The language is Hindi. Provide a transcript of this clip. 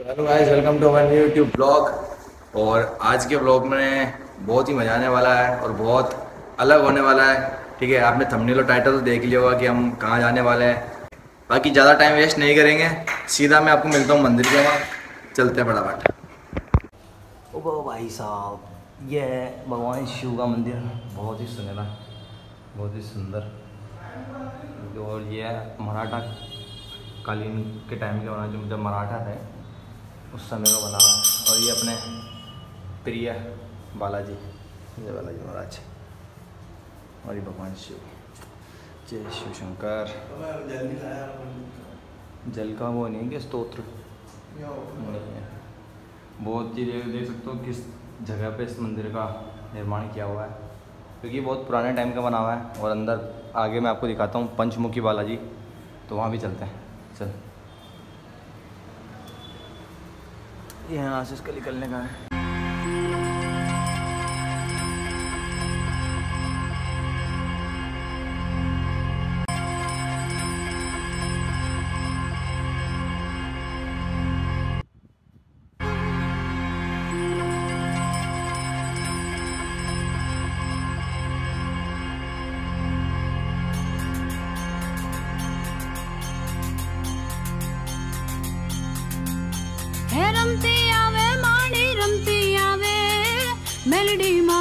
Hello guys welcome to our new YouTube blog और आज के ब्लॉग में बहुत ही मज़ा आने वाला है और बहुत अलग होने वाला है। ठीक है, आपने थंबनेल और टाइटल तो देख लिया होगा कि हम कहाँ जाने वाले हैं। बाकी ज़्यादा टाइम वेस्ट नहीं करेंगे। सीधा मैं आपको मिलता हूँ मंदिर के वहाँ। चलते हैं फटाफट। ओ भाई साहब, ये है भगवान शिव का मंदिर। बहुत ही सुनहरा बहुत ही सुंदर। और ये मराठा कालीन के टाइम के जो जब मराठा थे। उस समय का बना हुआ है। और ये अपने प्रिय बालाजी, जय बालाजी महाराज। और ये भगवान शिव जय शिव शंकर। जल का वो नहीं है स्त्रोत्र? नहीं बहुत ही देख सकते हो किस जगह पे इस मंदिर का निर्माण किया हुआ है। क्योंकि बहुत पुराने टाइम का बना हुआ है। और अंदर आगे मैं आपको दिखाता हूँ पंचमुखी बालाजी। तो वहाँ भी चलते हैं। चल। ये यहाँ से इसका निकलने का है। melody. My